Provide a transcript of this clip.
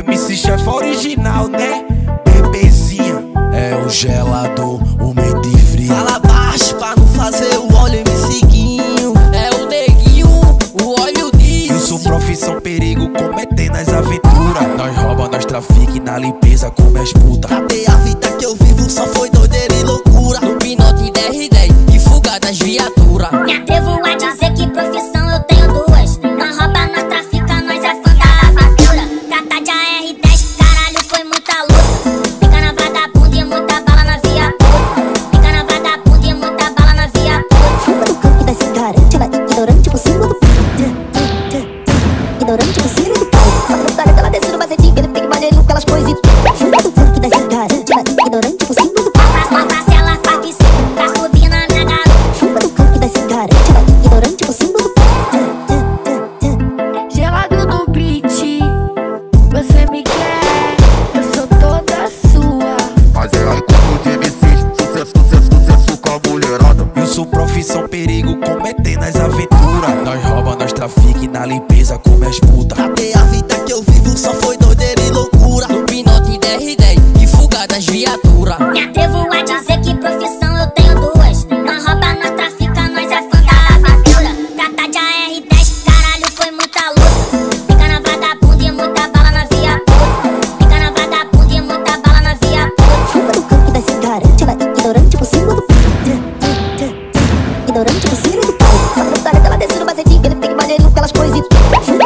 MC chefe original, né? Bebezinha. É o gelador, o mente frio. Fala baixo pra não fazer o óleo me seguinho. É o neguinho, o óleo diz. Eu sou profissão perigo, cometendo as aventuras. Nós rouba, nós trafica e na limpeza come as puta. Cadê a vida que eu vivo? Só foi doideira e loucura. No pinote 10 e fuga das viaturas. Me atrevo a dizer que profissão da ela ignorante por cima do Ignorante por cima do pau Só que não tá ela desce no macetinho Que ele tem maneirinho com elas coisas Fuma do canto da cigarette, ela ignorante por cima do pau Uma parcela faz de cinco pra subir na minha garota. Fuma do canto da cigarette, ela ignorante por cima do pau Gelado no beat, você me quer, eu sou toda sua. Mas é aí como de MCs, sucesso, sucesso, sucesso com a mulherada. Eu sou profissão perigo, das viaturas. Me atrevo a dizer que profissão eu tenho duas. Nós rouba, nós trafica, nós é fã da fatura. Trata de AR-10, caralho, foi muita luta. Fica na vagabunda e muita bala na viatura. Fica na vagabunda e muita bala na viatura. Fuma do canto da cigarette, ela ignorante por cima do Ignorante por cima do pau Só que não tá ela desce no macetinho Que ele tem maneirinho com elas coisas do